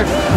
Perfect.